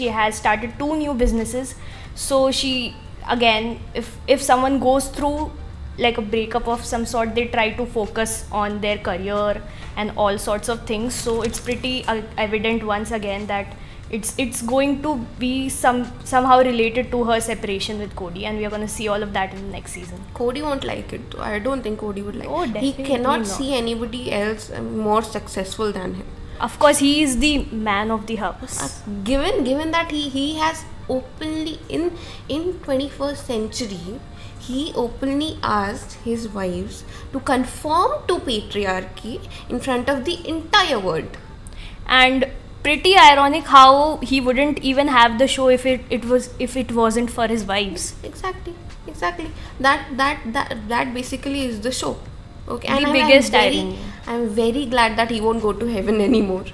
she has started two new businesses so she again if if someone goes through like a breakup of some sort they try to focus on their career and all sorts of things so it's pretty uh, evident once again that it's it's going to be some somehow related to her separation with Kody and we are going to see all of that in the next season Kody won't like it. Though. I don't think Kody would like. Oh, He cannot not. see anybody else more successful than him. Of course he is the man of the house. Uh, given given that he he has openly in in 21st century he openly asked his wives to conform to patriarchy in front of the entire world. And pretty ironic how he wouldn't even have the show if it, it was if it wasn't for his wives. Exactly exactly. That that that that basically is the show. Okay The I'm biggest irony. I'm very glad that he won't go to heaven anymore